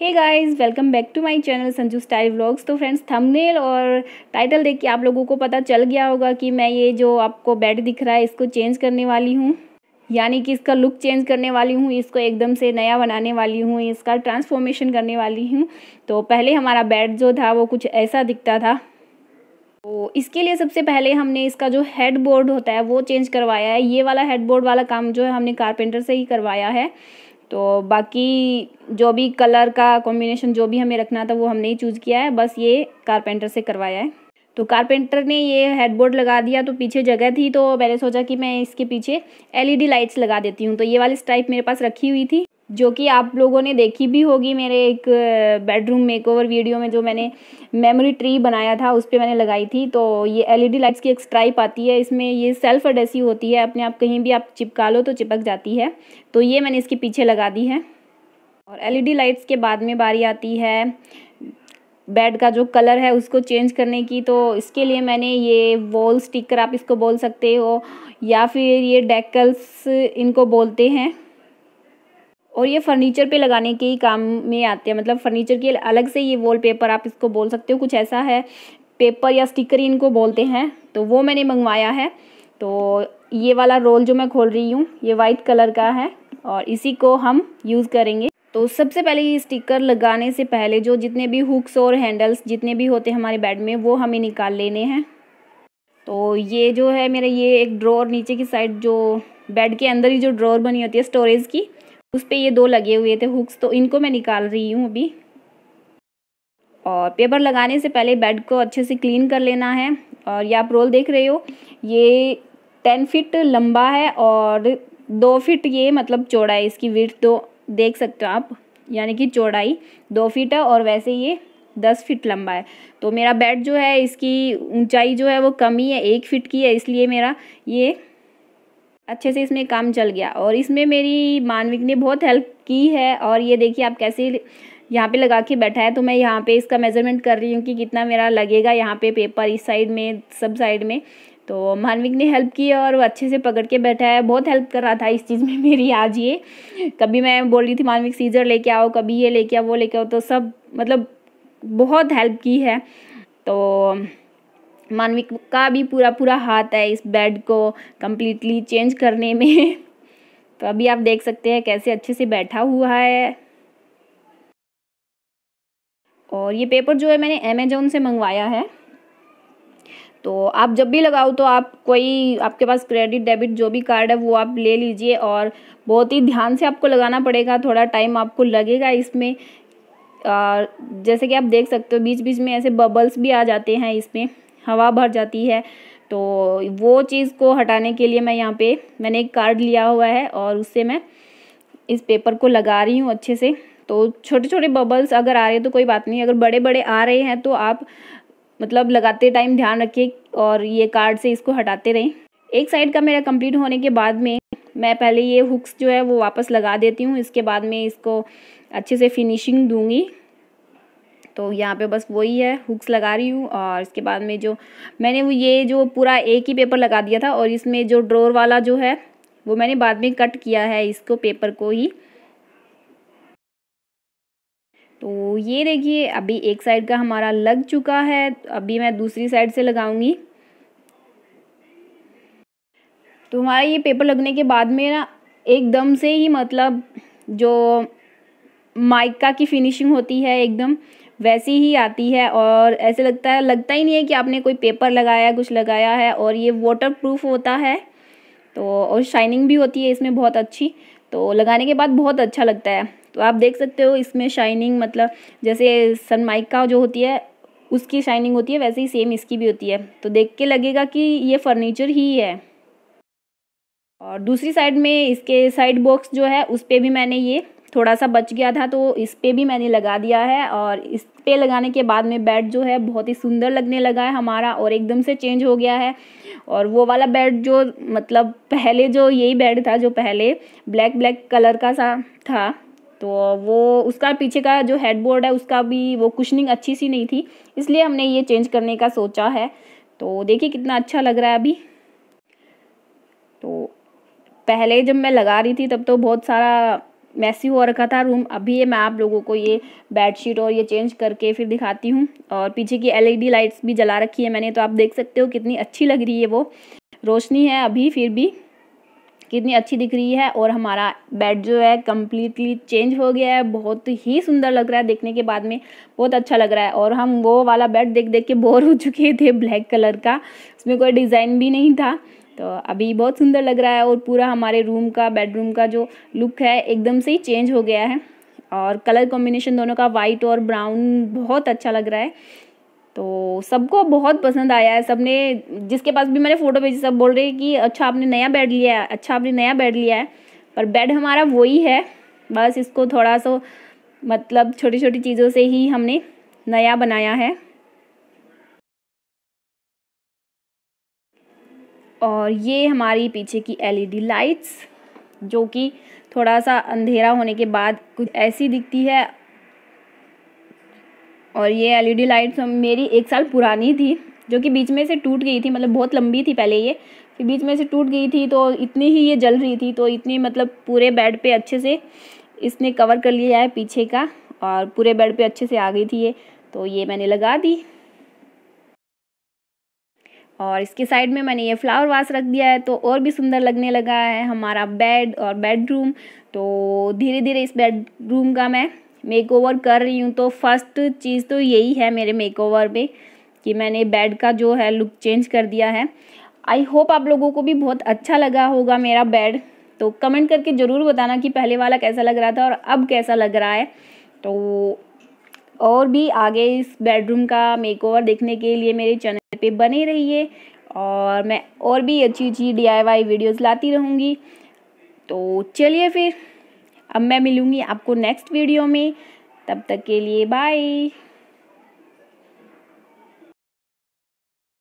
Hey guys welcome back to my channel Sanju style vlogs तो friends thumbnail और title देख के आप लोगों को पता चल गया होगा कि मैं ये जो आपको बेड दिख रहा है, इसको चेंज करने वाली हूँ। यानी कि इसका लुक चेंज करने वाली हूँ, इसको एकदम से नया बनाने वाली हूँ, इसका ट्रांसफॉर्मेशन करने वाली हूँ। तो पहले हमारा बेड जो था, वो कुछ ऐसा दिखता था। तो इसके लिए सबसे पहले हमने इसका जो हेड बोर्ड होता है, वो चेंज करवाया है। ये वाला हेड बोर्ड वाला काम जो है, हमने कारपेंटर से ही करवाया है। तो बाकी जो भी कलर का कॉम्बिनेशन जो भी हमें रखना था वो हमने ही चूज़ किया है, बस ये कारपेंटर से करवाया है। तो कारपेंटर ने ये हेडबोर्ड लगा दिया तो पीछे जगह थी तो मैंने सोचा कि मैं इसके पीछे एलईडी लाइट्स लगा देती हूँ। तो ये वाली स्ट्राइप मेरे पास रखी हुई थी। जो कि आप लोगों ने देखी भी होगी मेरे एक बेडरूम मेकओवर वीडियो में जो मैंने मेमोरी ट्री बनाया था, उस पर मैंने लगाई थी। तो ये एलईडी लाइट्स की एक स्ट्राइप आती है, इसमें ये सेल्फ अडेसिव होती है। अपने आप कहीं भी आप चिपका लो तो चिपक जाती है। तो ये मैंने इसके पीछे लगा दी है। और एलईडी लाइट्स के बाद में बारी आती है बेड का जो कलर है, उसको चेंज करने की। तो इसके लिए मैंने ये वॉल स्टिकर आप इसको बोल सकते हो, या फिर ये डेकल्स इनको बोलते हैं। और ये फर्नीचर पे लगाने के ही काम में आते हैं। मतलब फर्नीचर के अलग से ये वॉल पेपर आप इसको बोल सकते हो, कुछ ऐसा है। पेपर या स्टिकर इनको बोलते हैं तो वो मैंने मंगवाया है। तो ये वाला रोल जो मैं खोल रही हूँ, ये वाइट कलर का है और इसी को हम यूज़ करेंगे। तो सबसे पहले ये स्टिकर लगाने से पहले जो जितने भी हुक्स और हैंडल्स जितने भी होते हैं हमारे बेड में, वो हमें निकाल लेने हैं। तो ये जो है मेरा, ये एक ड्रॉर नीचे की साइड जो बेड के अंदर ही जो ड्रॉर बनी होती है स्टोरेज की उस पर ये दो लगे हुए थे हुक्स तो इनको मैं निकाल रही हूँ अभी। और पेपर लगाने से पहले बेड को अच्छे से क्लीन कर लेना है। और ये आप रोल देख रहे हो, ये टेन फिट लंबा है और दो फिट ये मतलब चौड़ा है इसकी विर्थ दो देख सकते हो आप, यानी कि चौड़ाई दो फिट है और वैसे ये दस फिट लंबा है। तो मेरा बेड जो है, इसकी ऊंचाई जो है वो कम ही है, एक फिट की है, इसलिए मेरा ये अच्छे से इसमें काम चल गया। और इसमें मेरी मानविक ने बहुत हेल्प की है और ये देखिए आप कैसे यहाँ पे लगा के बैठा है। तो मैं यहाँ पे इसका मेज़रमेंट कर रही हूँ कि कितना मेरा लगेगा यहाँ पे पेपर इस साइड में, सब साइड में। तो मानविक ने हेल्प की और वो अच्छे से पकड़ के बैठा है। बहुत हेल्प कर रहा था इस चीज़ में मेरी आज ये। कभी मैं बोल रही थी, मानविक सीजर लेके आओ, कभी ये लेके आओ, वो लेके आओ। तो सब मतलब बहुत हेल्प की है। तो मानविक का भी पूरा पूरा हाथ है इस बेड को कम्प्लीटली चेंज करने में। तो अभी आप देख सकते हैं कैसे अच्छे से बैठा हुआ है। और ये पेपर जो है मैंने अमेजोन से मंगवाया है। तो आप जब भी लगाओ तो आप कोई आपके पास क्रेडिट डेबिट जो भी कार्ड है वो आप ले लीजिए और बहुत ही ध्यान से आपको लगाना पड़ेगा, थोड़ा टाइम आपको लगेगा इसमें। और जैसे कि आप देख सकते हो बीच बीच में ऐसे बबल्स भी आ जाते हैं इसमें। हवा भर जाती है तो वो चीज़ को हटाने के लिए मैं यहाँ पे, मैंने एक कार्ड लिया हुआ है और उससे मैं इस पेपर को लगा रही हूँ अच्छे से। तो छोटे छोटे बबल्स अगर आ रहे हैं तो कोई बात नहीं, अगर बड़े बड़े आ रहे हैं तो आप मतलब लगाते टाइम ध्यान रखिए और ये कार्ड से इसको हटाते रहें। एक साइड का मेरा कंप्लीट होने के बाद में मैं पहले ये हुक्स जो है वो वापस लगा देती हूँ, इसके बाद में इसको अच्छे से फिनिशिंग दूँगी। तो यहाँ पे बस वही है हुक्स लगा रही हूँ और इसके बाद में जो मैंने वो ये जो पूरा एक ही पेपर लगा दिया था और इसमें जो ड्रोर वाला जो है, वो मैंने बाद में कट किया है इसको पेपर को ही। तो ये देखिए, अभी एक साइड का हमारा लग चुका है, अभी मैं दूसरी साइड से लगाऊँगी। तो हमारा ये पेपर लगने के बाद में ना, एकदम से ही मतलब जो माइका की फिनिशिंग होती है, एकदम वैसी ही आती है और ऐसे लगता है, लगता ही नहीं है कि आपने कोई पेपर लगाया, कुछ लगाया है और ये वाटर प्रूफ होता है। तो और शाइनिंग भी होती है इसमें बहुत अच्छी। तो लगाने के बाद बहुत अच्छा लगता है। तो आप देख सकते हो इसमें शाइनिंग मतलब जैसे सनमाइका जो होती है, उसकी शाइनिंग होती है, वैसे ही सेम इसकी भी होती है। तो देख के लगेगा कि ये फर्नीचर ही है। और दूसरी साइड में इसके साइड बॉक्स जो है, उस पर भी मैंने ये थोड़ा सा बच गया था तो इस पर भी मैंने लगा दिया है और इस पे लगाने के बाद में बेड जो है बहुत ही सुंदर लगने लगा है हमारा और एकदम से चेंज हो गया है। और वो वाला बेड जो मतलब पहले जो यही बेड था, जो पहले ब्लैक ब्लैक कलर का सा था तो वो उसका पीछे का जो हेडबोर्ड है उसका भी वो कुशनिंग अच्छी सी नहीं थी, इसलिए हमने ये चेंज करने का सोचा है। तो देखिए कितना अच्छा लग रहा है अभी। तो पहले जब मैं लगा रही थी तब तो बहुत सारा मैसी हो रखा था रूम अभी ये मैं आप लोगों को ये बेडशीट और ये चेंज करके फिर दिखाती हूँ। और पीछे की एलईडी लाइट्स भी जला रखी है मैंने तो आप देख सकते हो कितनी अच्छी लग रही है वो। रोशनी है अभी फिर भी, कितनी अच्छी दिख रही है। और हमारा बेड जो है कम्प्लीटली चेंज हो गया है, बहुत ही सुंदर लग रहा है देखने के बाद में, बहुत अच्छा लग रहा है। और हम वो वाला बेड देख देख के बोर हो चुके थे ब्लैक कलर का, उसमें कोई डिज़ाइन भी नहीं था। तो अभी बहुत सुंदर लग रहा है और पूरा हमारे रूम का बेडरूम का जो लुक है, एकदम से ही चेंज हो गया है। और कलर कॉम्बिनेशन दोनों का वाइट और ब्राउन बहुत अच्छा लग रहा है। तो सबको बहुत पसंद आया है। सबने, जिसके पास भी मैंने फ़ोटो भेजी, सब बोल रहे हैं कि अच्छा आपने नया बेड लिया है अच्छा आपने नया बेड लिया है। पर बेड हमारा वही है। बस इसको थोड़ा सा मतलब छोटी छोटी चीज़ों से ही हमने नया बनाया है। और ये हमारी पीछे की एलईडी लाइट्स जो कि थोड़ा सा अंधेरा होने के बाद कुछ ऐसी दिखती है। और ये एलईडी लाइट्स मेरी एक साल पुरानी थी, जो कि बीच में से टूट गई थी मतलब बहुत लंबी थी पहले ये। फिर बीच में से टूट गई थी तो इतनी ही ये जल रही थी तो इतनी मतलब पूरे बेड पे अच्छे से इसने कवर कर लिया है पीछे का, और पूरे बेड पे अच्छे से आ गई थी ये तो ये मैंने लगा दी। और इसके साइड में मैंने ये फ्लावर वास रख दिया है तो और भी सुंदर लगने लगा है हमारा बेड और बेडरूम। तो धीरे धीरे इस बेडरूम का मैं मेक ओवर कर रही हूँ। तो फ़र्स्ट चीज़ तो यही है मेरे मेक ओवर में कि मैंने बेड का जो है लुक चेंज कर दिया है। आई होप आप लोगों को भी बहुत अच्छा लगा होगा मेरा बेड तो कमेंट करके ज़रूर बताना कि पहले वाला कैसा लग रहा था और अब कैसा लग रहा है। तो और भी आगे इस बेडरूम का मेकओवर देखने के लिए मेरे चैनल पे बने रहिए। और मैं और भी अच्छी अच्छी डी आई वीडियोज़ लाती रहूँगी। तो चलिए फिर, अब मैं मिलूँगी आपको नेक्स्ट वीडियो में। तब तक के लिए बाय